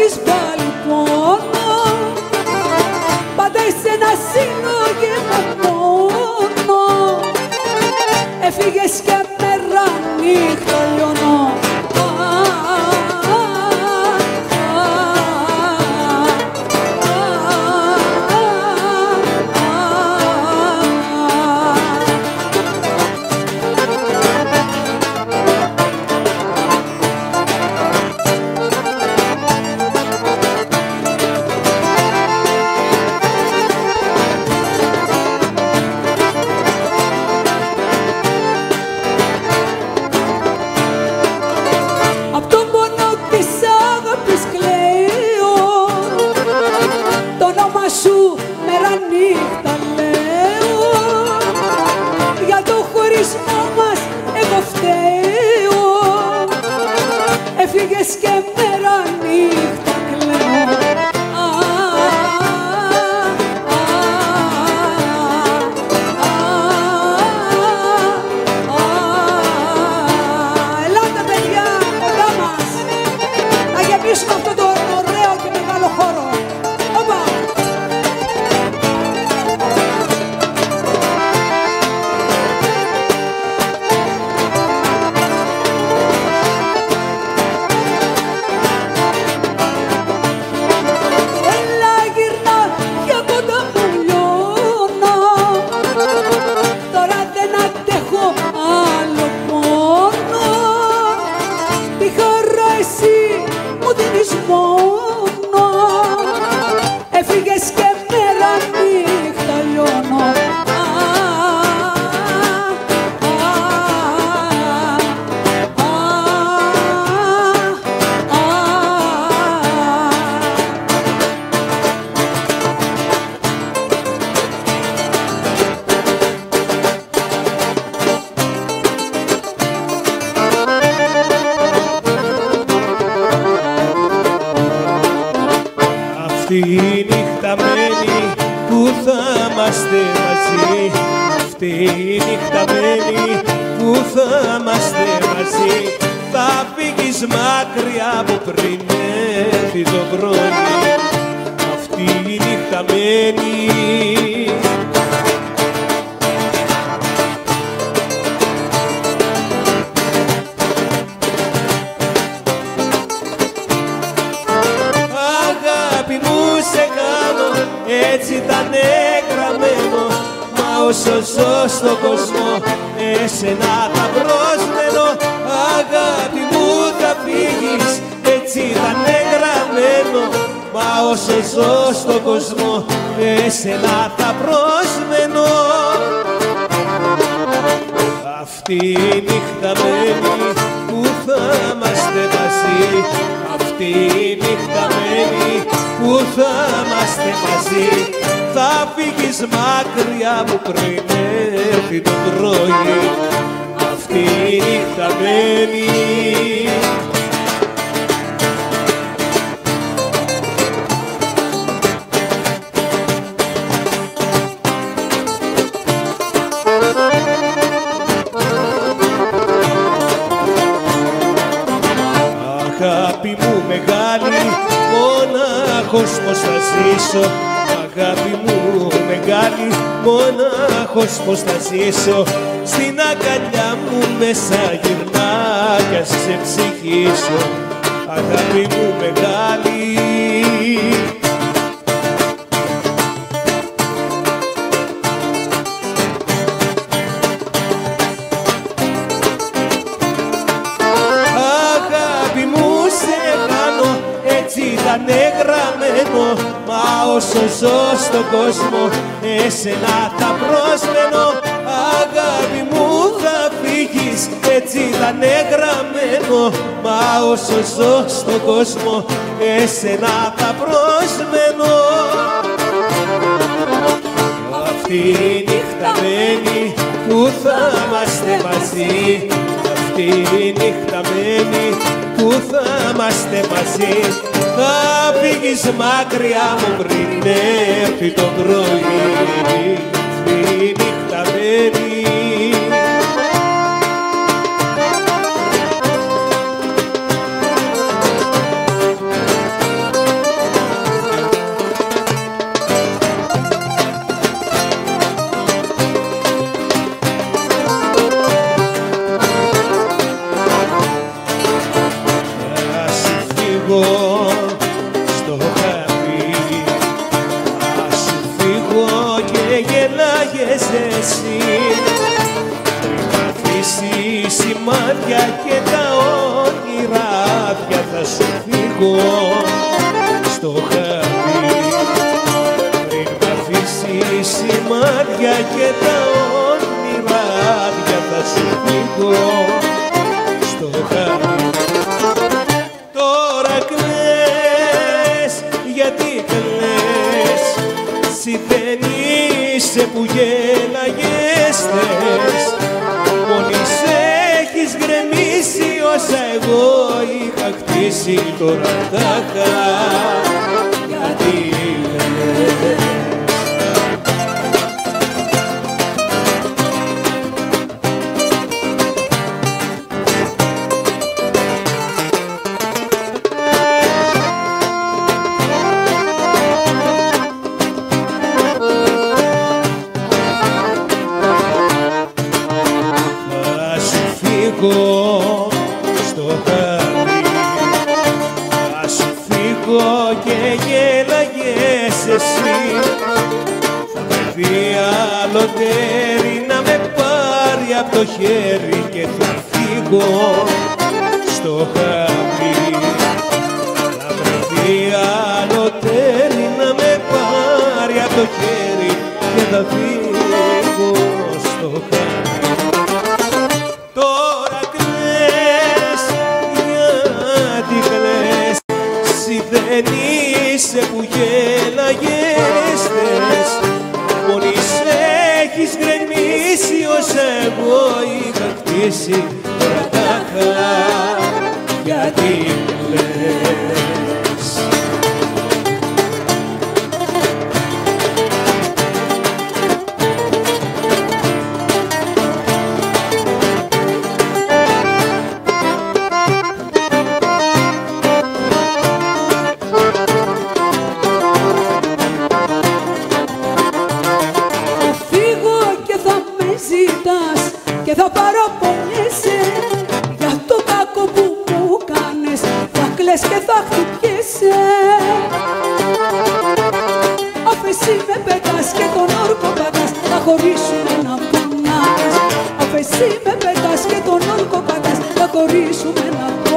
is better. Η νύχτα μένει που θα είμαστε μαζί. Αυτή η νύχτα μένει που θα είμαστε μαζί. Θα φύγεις μακριά από πριν έρθει το πρωί Αυτή η νύχτα μένει Αγάπη μου σε κάνω έτσι ήταν γραμμένο Μα όσο ζω στον κόσμο εσένα θα προσμένω Αγάπη μου θα φύγεις έτσι ήταν γραμμένο Μα όσο ζω στον κόσμο εσένα θα προσμένω αυτή η νύχτα μένει που θα είμαστε μαζί Αυτή η νύχτα μένει που θα είμαστε μαζί. Θα φύγεις μακριά μου πριν έρθει το πρωί. Αυτή η νύχτα μένει μεγάλη, μονάχος πως θα ζήσω Αγάπη μου μεγάλη, μονάχος πως θα ζήσω. Στην αγκαλιά μου μέσα γυρνά κι ας σε ψυχήσω Αγάπη μου μεγάλη όσο ζω στον κόσμο εσένα θα προσμένω. Αγάπη μου θα φύγεις έτσι ήταν γραμμένο. Μα όσο ζω στον κόσμο εσένα θα προσμένω. Αυτή η νύχτα μένει που θα είμαστε μαζί. Αυτή η νύχτα μένει που θα είμαστε μαζί. Θα φύγεις μακριά μου πριν έρθει το πρωί. Αυτή η νύχτα στο χαρτί. Πριν μ' αφήσεις σημάδια και τα όνειρά θα σου πληγώ. τώρα τα χα. έρθει αλωτέρι να με πάρει από το χέρι και θα φύγω στο χαπί. Θα να με πάρει από το χέρι και θα φύγω εγώ είχα κτίσει χωρίσουμε να πονάς Αφ' εσύ με πετάς και τον όρκο πατάς Θα χωρίσουμε να πονάς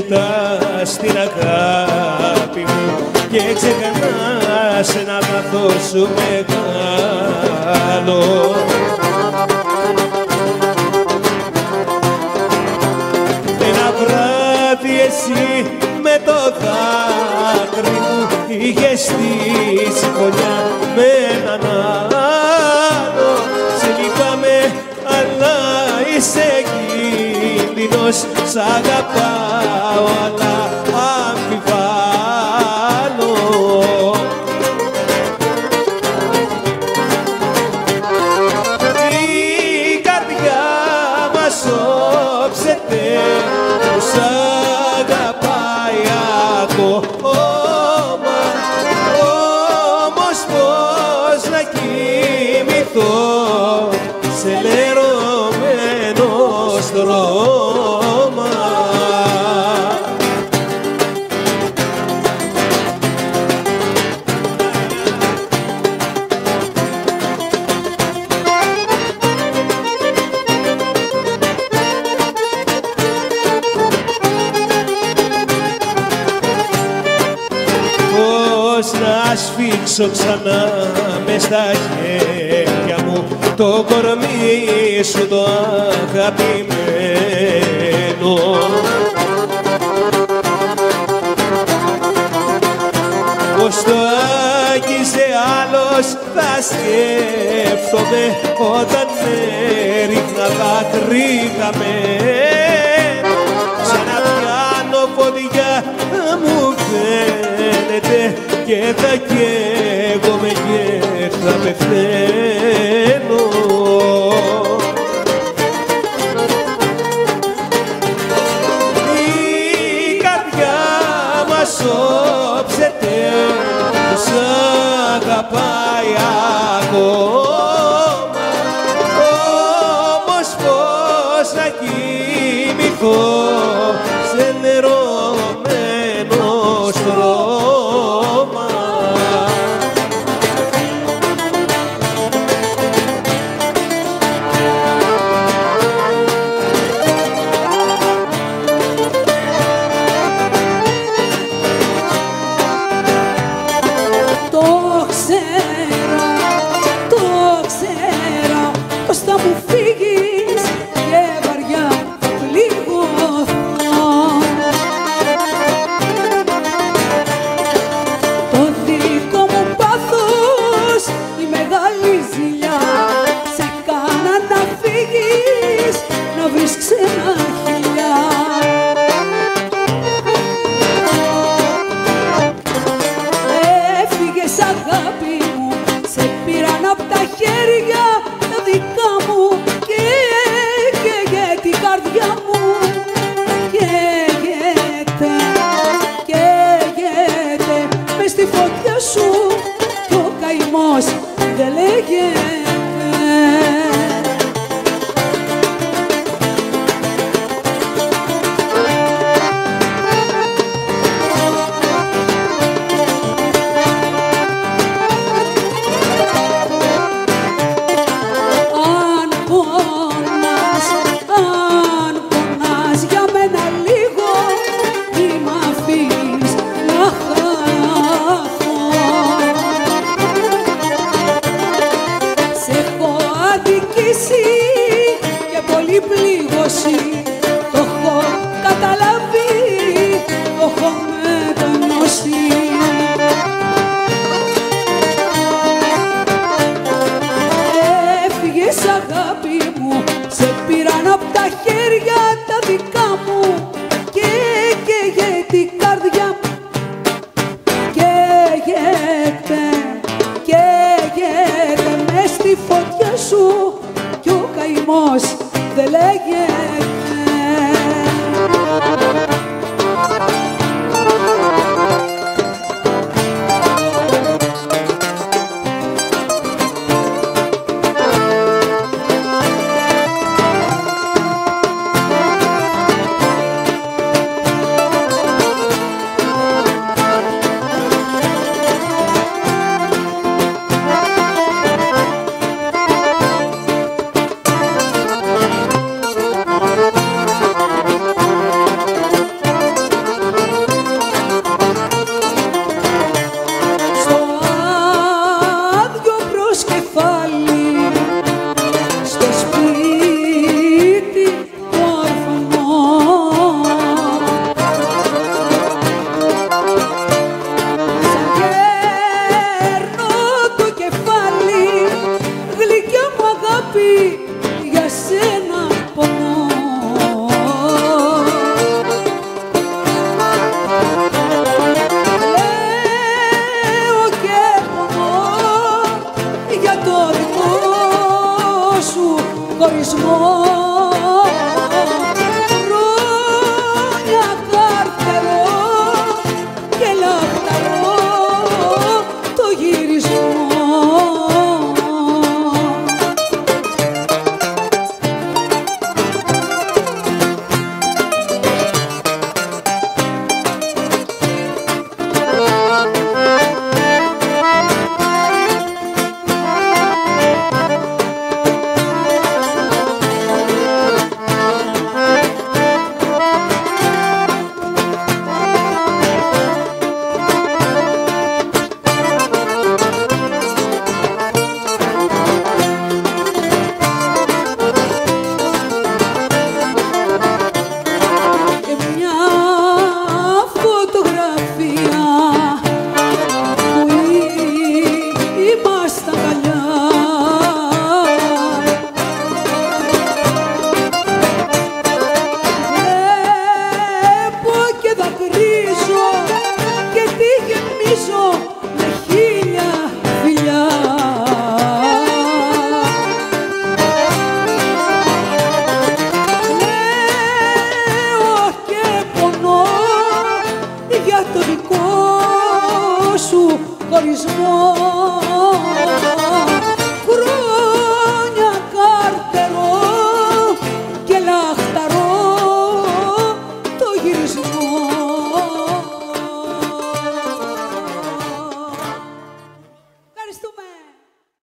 κοιτάς την αγάπη μου και ξεκινάς ένα λάθος σου μεγάλο. Ένα βράδυ εσύ με το δάκρυ μου είχες στήσει φωνιά με έναν πληρώσει. Σ' αγαπάω αλλά μες στα χέρια μου. Το κορμί σου το αγαπημένο. Πως το άγγιζε άλλος θα σκέφτομαι όταν ρίχνα δάκρυγα με ξαναπιάνω φωτιά μου φέρνει χάνεται και θα καίγομαι και θα πεθαίνω.